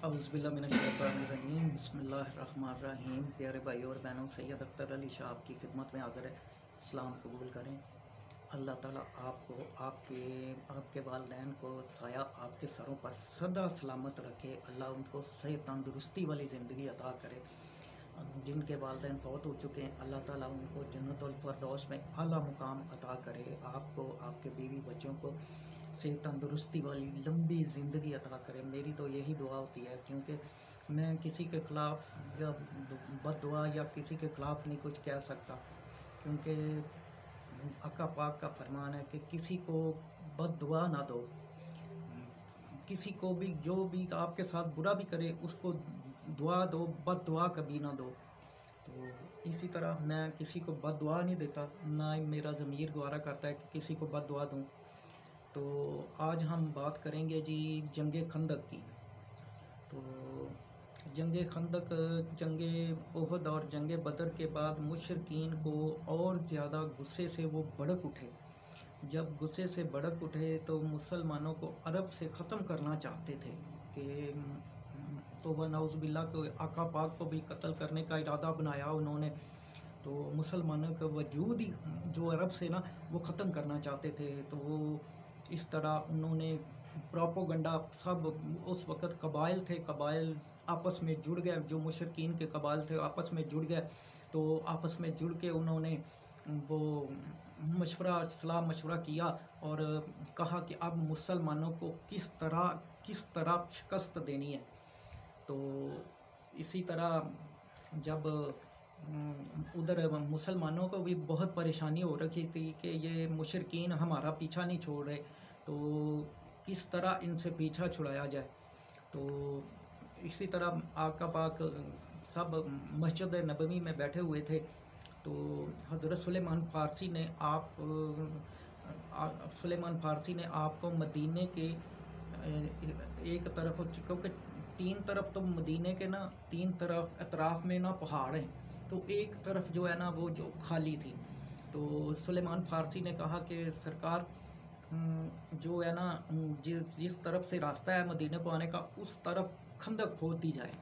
अउज़बिल्लिमिनशैतानिर्रजीम बिस्मिल्लाहिर्रहमानिर्रहीम। प्यारे भाई और बहनों, सैयद अख्तर अली शाह आपकी खिदमत में हाज़िर है। इस्लाम कबूल करें। अल्लाह ताला आपको, आपके आपके वालदेन को साया आपके सरों पर सदा सलामत रखे। अल्लाह उनको सही तंदुरुस्ती वाली ज़िंदगी अता करे। जिनके वालदेन फौत हो चुके हैं, अल्लाह ताला उनको जन्नतफरदौस में अला मुकाम अता करे। आपको, आपके बीवी बच्चों को से तंदुरुस्ती वाली लंबी ज़िंदगी अता करे मेरी तो यही दुआ होती है क्योंकि मैं किसी के ख़िलाफ़ या बद दुआ या किसी के ख़िलाफ़ नहीं कुछ कह सकता क्योंकि अक्का पाक का फरमान है कि किसी को बद दुआ ना दो किसी को भी जो भी आपके साथ बुरा भी करे उसको दुआ दो बद दुआ कभी ना दो तो इसी तरह मैं किसी को बद दुआ नहीं देता ना मेरा ज़मीर गवारा करता है कि किसी को बद दुआ दूँ तो आज हम बात करेंगे जी जंग खंदक की। तो जंग खंदक, जंग ओहद और जंग बदर के बाद मुशरकिन को और ज़्यादा गुस्से से वो भड़क उठे। जब गुस्से से भड़क उठे तो मुसलमानों को अरब से ख़त्म करना चाहते थे कि तो वह नौज़बिल्ला को, आका पाक को भी कत्ल करने का इरादा बनाया उन्होंने। तो मुसलमानों का वजूद ही जो अरब से ना, वो ख़त्म करना चाहते थे। तो वो इस तरह उन्होंने प्रोपोगंडा सब उस वक़्त कबाइल थे, कबाइल आपस में जुड़ गए, जो मुशरकिन के कबाइल थे, आपस में जुड़ गए। तो आपस में जुड़ के उन्होंने वो मशवरा, सलाह मशवरा किया और कहा कि अब मुसलमानों को किस तरह किस तरह शिकस्त देनी है। तो इसी तरह जब उधर मुसलमानों को भी बहुत परेशानी हो रखी थी कि ये मुशरकिन हमारा पीछा नहीं छोड़ रहे तो किस तरह इनसे पीछा छुड़ाया जाए। तो इसी तरह आका पाक सब मस्जिद नबवी में बैठे हुए थे। तो हज़रत सुलेमान फ़ारसी ने आप सुलेमान फ़ारसी ने आपको मदीने के, एक तरफ़, क्योंकि तीन तरफ़ तो मदीने के ना, तीन तरफ़ अतराफ़ में ना पहाड़ हैं। तो एक तरफ़ जो है ना, वो जो खाली थी। तो सुलेमान फ़ारसी ने कहा कि सरकार जो है ना जिस जिस तरफ़ से रास्ता है मदीने को आने का, उस तरफ़ खंदक खोद दी जाए।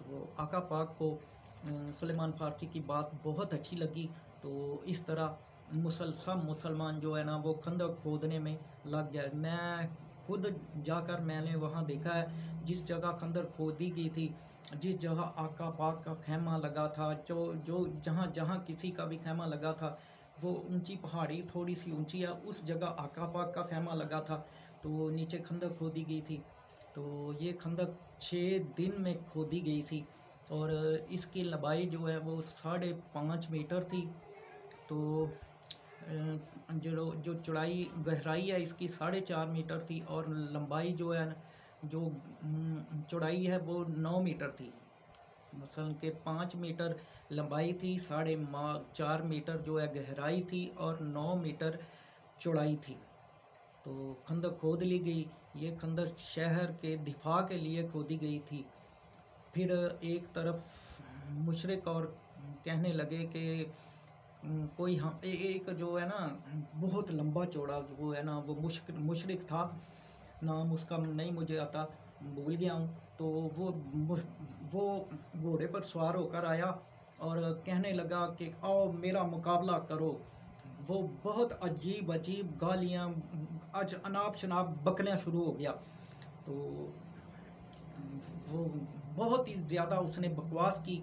तो आका पाक को सुलेमान फ़ारसी की बात बहुत अच्छी लगी। तो इस तरह मुसल, सब मुसलमान जो है ना, वो खंदक खोदने में लग गया मैं खुद जाकर मैंने वहाँ देखा है, जिस जगह खंदर खोदी गई थी, जिस जगह आका पाक का खेमा लगा था, जो जो जहाँ जहाँ किसी का भी खेमा लगा था वो ऊँची पहाड़ी थोड़ी सी ऊँची है उस जगह आका पाक का खेमा लगा था तो नीचे खंदक खोदी गई थी। तो ये खंदक छः दिन में खोदी गई थी। और इसकी लंबाई जो है वो साढ़े पाँच मीटर थी। तो जो जो चौड़ाई, गहराई है इसकी साढ़े चार मीटर थी, और लंबाई जो है जो चौड़ाई है वो नौ मीटर थी। मसलन के पाँच मीटर लंबाई थी, साढ़े चार मीटर जो है गहराई थी और नौ मीटर चौड़ाई थी। तो खंदक खोद ली गई। ये खंदक शहर के दिफा के लिए खोदी गई थी। फिर एक तरफ़ मुशरक और कहने लगे कि कोई हम एक जो है ना, बहुत लंबा चौड़ा वो है ना, वो मुश्क, मुशरक था। नाम उसका नहीं मुझे आता, भूल गया हूँ। तो वो वो घोड़े पर सवार होकर आया और कहने लगा कि, आओ मेरा मुकाबला करो। वो बहुत अजीब अजीब गालियाँ आज अनाप शनाप बकना शुरू हो गया। तो वो बहुत ही ज़्यादा उसने बकवास की।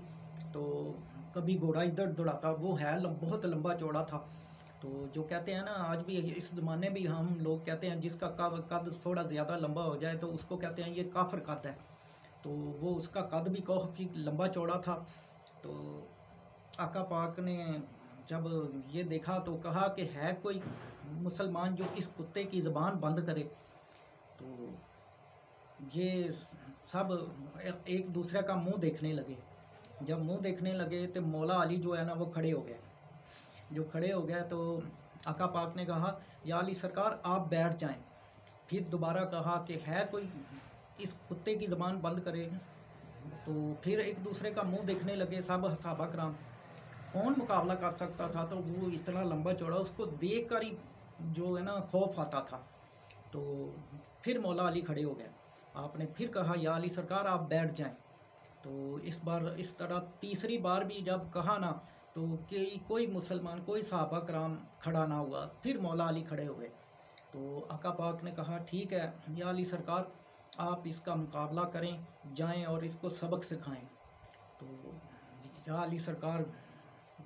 तो कभी घोड़ा इधर दौड़ाता, वो है बहुत लंबा चौड़ा था। तो जो कहते हैं ना, आज भी इस ज़माने भी हम लोग कहते हैं, जिसका कद थोड़ा ज़्यादा लंबा हो जाए तो उसको कहते हैं ये काफर कद है। तो वो उसका कद भी काफ़ी लंबा चौड़ा था। तो आका पाक ने जब ये देखा तो कहा कि है कोई मुसलमान जो इस कुत्ते की ज़बान बंद करे। तो ये सब एक दूसरे का मुँह देखने लगे। जब मुँह देखने लगे तो मौला अली जो है ना, वो खड़े हो गए। जो खड़े हो गए तो आका पाक ने कहा, या अली सरकार, आप बैठ जाएँ। फिर दोबारा कहा कि, है कोई इस कुत्ते की ज़बान बंद करे। तो फिर एक दूसरे का मुँह देखने लगे, सब हसाबा कराम। कौन मुकाबला कर सकता था? तो वो इतना लंबा चौड़ा, उसको देख कर ही जो है ना, खौफ आता था। तो फिर मौला अली खड़े हो गए। आपने फिर कहा, या अली सरकार, आप बैठ जाएँ। तो इस बार, इस तरह तीसरी बार भी जब कहा ना तो कि कोई मुसलमान, कोई सहाबा कराम खड़ा ना हुआ। फिर मौला अली खड़े हुए तो आका पाक ने कहा, ठीक है, या अली सरकार आप इसका मुकाबला करें, जाएँ और इसको सबक सिखाएँ। तो अली सरकार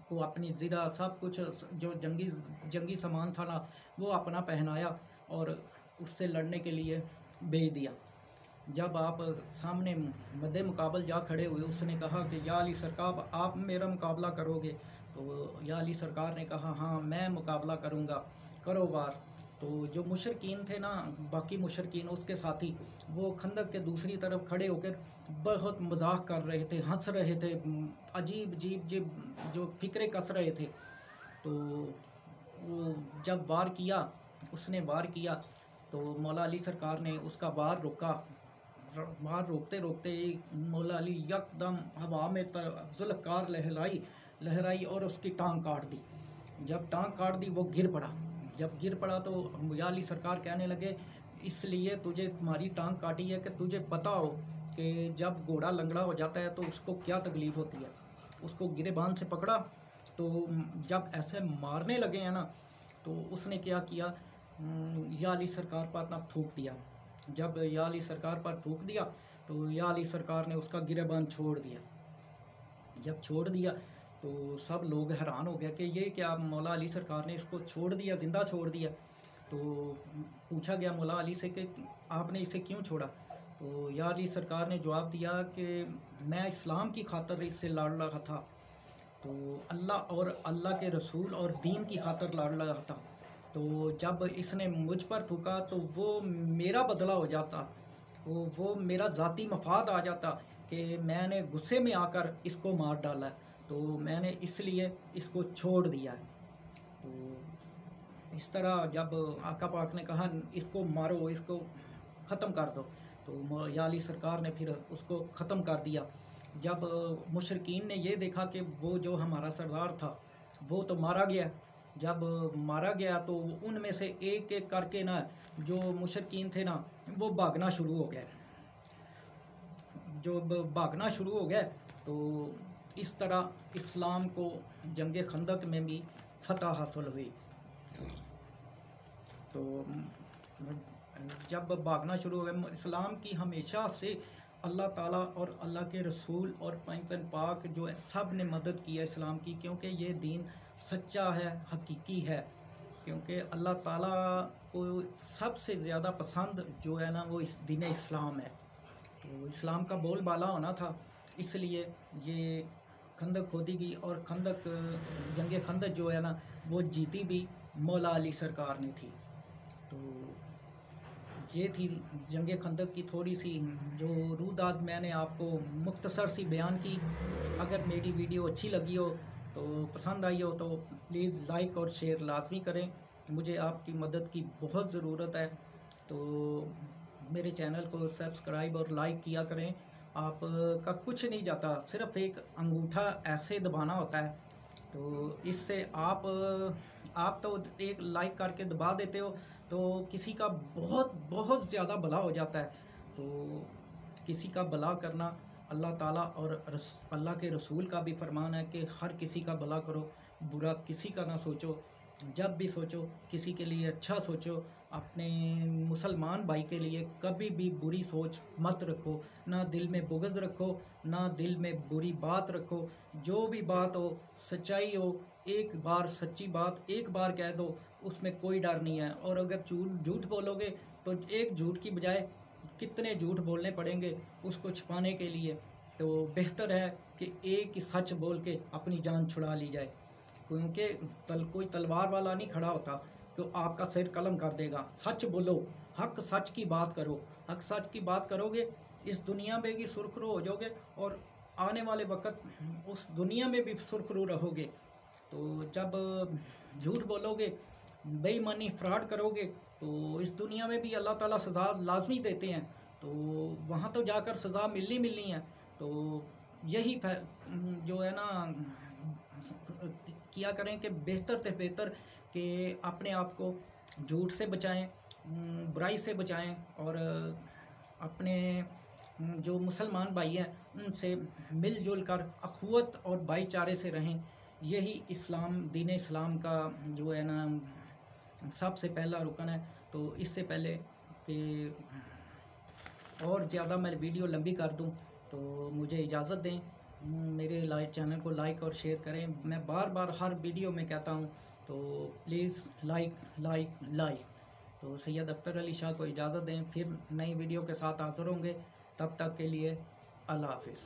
को अपनी ज़िरा सब कुछ, जो जंगी जंगी सामान था ना, वो अपना पहनाया और उससे लड़ने के लिए भेज दिया। जब आप सामने मद्दे मुकाबल जा खड़े हुए, उसने कहा कि या अली सरकार, आप मेरा मुकाबला करोगे? तो या अली सरकार ने कहा हाँ मैं मुकाबला करूँगा। करो बार तो जो मुशरकिन थे ना, बाकी मुशरकिन उसके साथी, वो खंदक के दूसरी तरफ़ खड़े होकर बहुत मज़ाक कर रहे थे, हंस रहे थे, अजीब अजीब जीब जो फिक्रे कस रहे थे। तो वो जब वार किया, उसने वार किया तो मौला अली सरकार ने उसका वार रोका। वार रोकते रोकते मौला अली यकदम हवा में जुल्फकार लहराई लहराई और उसकी टांग काट दी। जब टांग काट दी, वो गिर पड़ा। जब गिर पड़ा तो अली सरकार कहने लगे, इसलिए तुझे तुम्हारी टांग काटी है कि तुझे पता हो कि जब घोड़ा लंगड़ा हो जाता है तो उसको क्या तकलीफ़ होती है। उसको गिरे बाँध से पकड़ा तो जब ऐसे मारने लगे हैं ना तो उसने क्या किया? या अली सरकार पर अपना थूक दिया। जब या अली सरकार पर थूक दिया तो या अली सरकार ने उसका गिरेबान छोड़ दिया। जब छोड़ दिया तो सब लोग हैरान हो गया कि ये क्या मौला अली सरकार ने इसको छोड़ दिया, ज़िंदा छोड़ दिया? तो पूछा गया मौला अली से कि आपने इसे क्यों छोड़ा? तो या अली सरकार ने जवाब दिया कि मैं इस्लाम की खातर इससे लड़ रहा था। तो अल्लाह और अल्लाह के रसूल और दीन की खातर लड़ रहा था। तो जब इसने मुझ पर थूका तो वो मेरा बदला हो जाता। वो वो मेरा ज़ाती मफाद आ जाता कि मैंने गुस्से में आकर इसको मार डाला। तो मैंने इसलिए इसको छोड़ दिया है। तो इस तरह जब आका पाक ने कहा, इसको मारो, इसको ख़त्म कर दो तो याली सरकार ने फिर उसको ख़त्म कर दिया। जब मुशरकिन ने ये देखा कि वो जो हमारा सरदार था, वो तो मारा गया। जब मारा गया तो उनमें से एक एक करके ना, जो मुशरकिन थे ना, वो भागना शुरू हो गए। जो भागना शुरू हो गया तो इस तरह इस्लाम को जंग खंदक में भी फतह हासिल हुई। तो जब भागना शुरू हुए इस्लाम की हमेशा से अल्लाह ताला और अल्लाह के रसूल और पंचन पाक जो है, सबने मदद की है इस्लाम की, क्योंकि ये दीन सच्चा है, हकीकी है। क्योंकि अल्लाह ताला को सबसे ज़्यादा पसंद जो है ना, वो इस दीन इस्लाम है। तो इस्लाम का बोलबाला होना था, इसलिए ये खंदक खोदी गई और खंदक जंग खंदक जो है ना, वो जीती भी मौला अली सरकार ने थी। तो ये थी जंग खंदक की थोड़ी सी जो रूदाद मैंने आपको मुख्तसर सी बयान की। अगर मेरी वीडियो अच्छी लगी हो तो पसंद आई हो तो प्लीज़ लाइक और शेयर लाजमी करें। मुझे आपकी मदद की बहुत ज़रूरत है। तो मेरे चैनल को सब्सक्राइब और लाइक किया करें। आप का कुछ नहीं जाता, सिर्फ़ एक अंगूठा ऐसे दबाना होता है। तो इससे आप आप तो एक लाइक करके दबा देते हो तो किसी का बहुत बहुत ज़्यादा भला हो जाता है। तो किसी का भला करना अल्लाह ताला और अल्लाह के रसूल का भी फरमान है कि हर किसी का भला करो, बुरा किसी का ना सोचो। जब भी सोचो, किसी के लिए अच्छा सोचो, अपने मुसलमान भाई के लिए कभी भी बुरी सोच मत रखो। ना दिल में बुगज रखो, ना दिल में बुरी बात रखो। जो भी बात हो, सच्चाई हो, एक बार सच्ची बात एक बार कह दो, उसमें कोई डर नहीं है। और अगर झूठ झूठ बोलोगे तो एक झूठ की बजाय कितने झूठ बोलने पड़ेंगे उसको छुपाने के लिए। तो बेहतर है कि एक ही सच बोल के अपनी जान छुड़ा ली जाए। क्योंकि तल, कोई तलवार वाला नहीं खड़ा होता तो आपका सिर कलम कर देगा। सच बोलो, हक सच की बात करो। हक सच की बात करोगे, इस दुनिया में भी सुरखरू हो जाओगे और आने वाले वक्त उस दुनिया में भी सुरखरू रहोगे। तो जब झूठ बोलोगे, बेईमानी फ्रॉड करोगे तो इस दुनिया में भी अल्लाह ताला सज़ा लाजमी देते हैं। तो वहाँ तो जाकर सज़ा मिलनी मिलनी है। तो यही जो है ना किया करें कि बेहतर से बेहतर कि अपने आप को झूठ से बचाएँ बुराई से बचाएँ और अपने जो मुसलमान भाई हैं, उनसे मिलजुल कर अखवत और भाईचारे से रहें। यही इस्लाम, दीन इस्लाम का जो है ना, सबसे पहला रुकन है। तो इससे पहले कि और ज़्यादा मैं वीडियो लंबी कर दूँ तो मुझे इजाज़त दें। मेरे लाइक चैनल को लाइक और शेयर करें। मैं बार बार हर वीडियो में कहता हूँ तो प्लीज़ लाइक लाइक लाइक तो सैयद अख्तर अली शाह को इजाज़त दें, फिर नई वीडियो के साथ हाज़िर होंगे। तब तक के लिए अल्लाह हाफिज़।